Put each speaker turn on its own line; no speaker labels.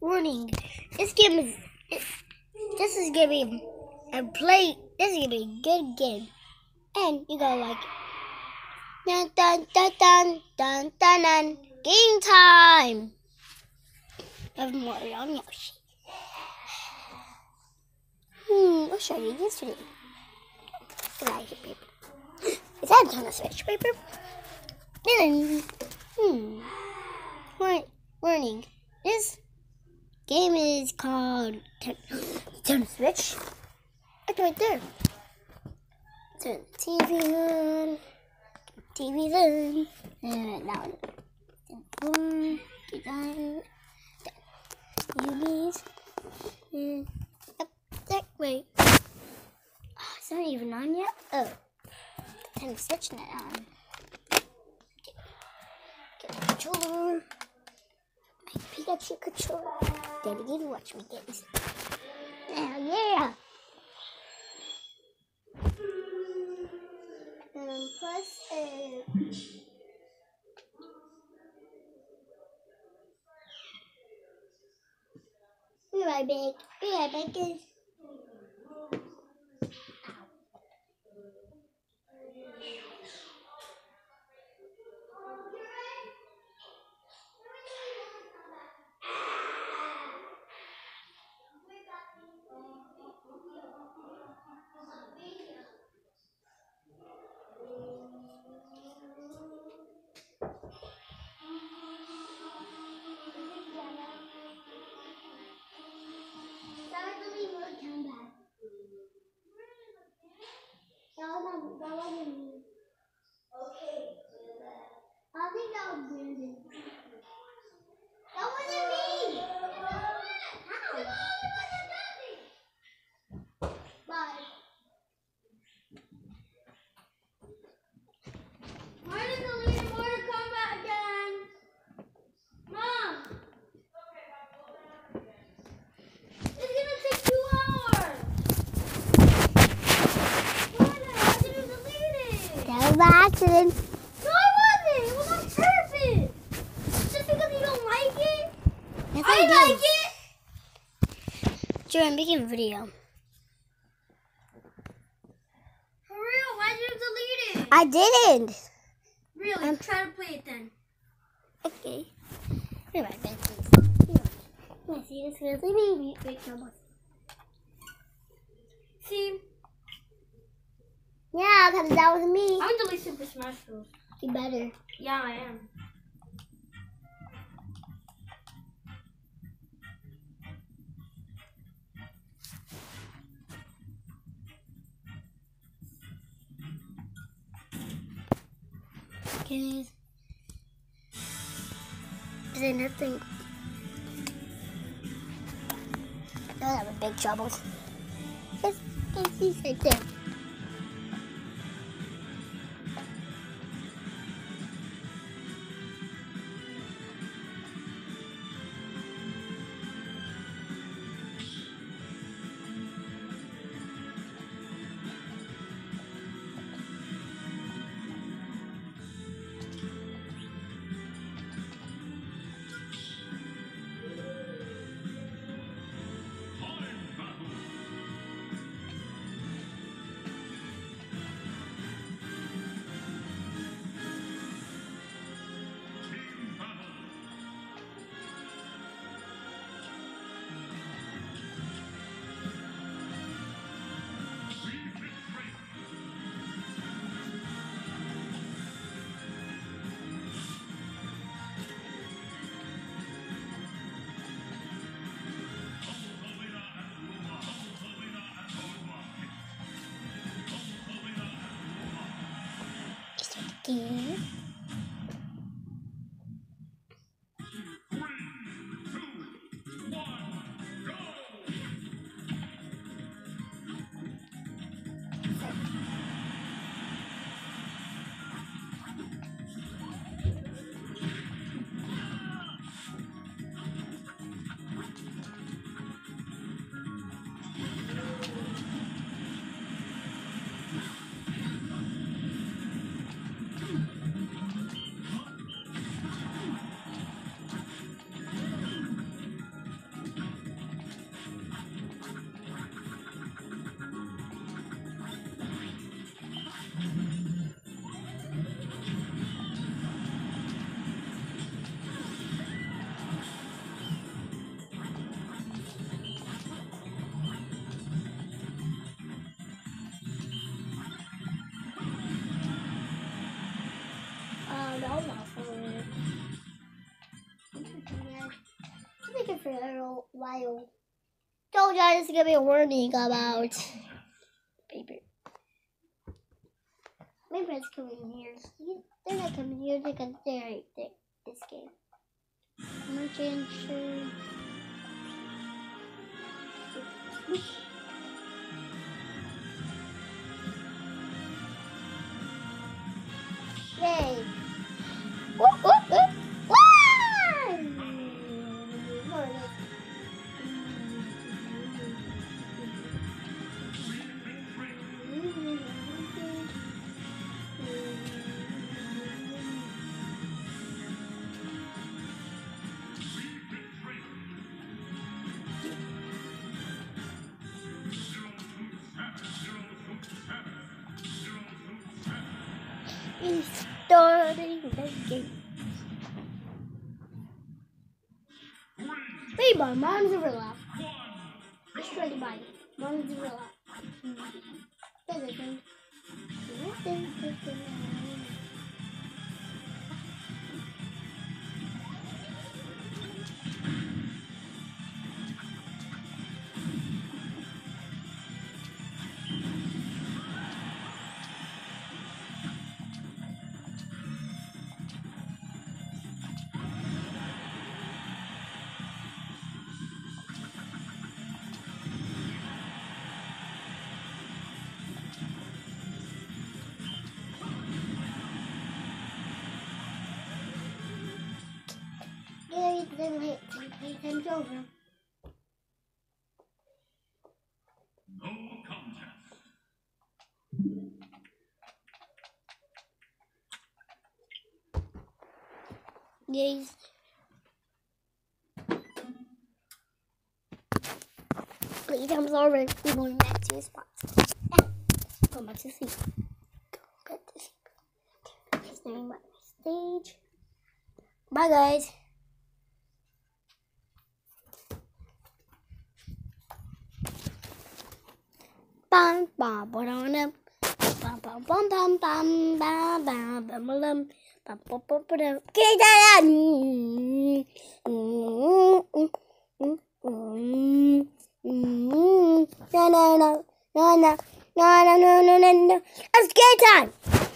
warning. This game is. This is gonna be a play. This is gonna be a good game, and you gotta like. Dun dun dun dun dun dun dun. Game time. Of Mario and Yoshi. Hmm. I'll show you yesterday. Get out of paper. Is that a ton of switch paper? Then, hmm. Warning. This game is called Turn, Switch. It's right there. Turn TV on. TV on. And that one. On. Get on. UBs. And up that way. Oh, it's not even on yet. Oh. Turn the switch net on. Get, get the controller. My Pikachu controller. Daddy, you watch me get this. Yeah. Um, plus, uh, be right back. Be right back,
accident.
No, it wasn't. It was on purpose. Just because you don't like it.
Yes,
I,
do.
like it.
Joe, I'm making a video.
For real? Why did you delete it?
I didn't.
really?
I'm-
Try to play it then.
Okay. Right back, please.
Let's see this is really big trouble. See,
Yeah, because that was me.
I'm gonna delete Super Smash Bros.
You better.
Yeah, I am.
Okay. Is there nothing? No, that was big trouble. Yes, yes, he's right there. aqui. all muffled.
I think it for a while. Told y'all this is gonna be a warning about paper. My friends coming here. They're not coming here because they're right there. This game. I'm changing Merchant. He's starting the game. Hey, my mom's a real Let's try to buy it. Mom's a real Yeah, then wait, over.
No contest.
Yes. Time's over. We're going back to the spots. Going back to sleep. Go back to sleep. Staring by my stage. Bye, guys. Bum bum bum bum bum bum bum bum bum bum bum mm, mm. No no no no no no no no no no. It's game time.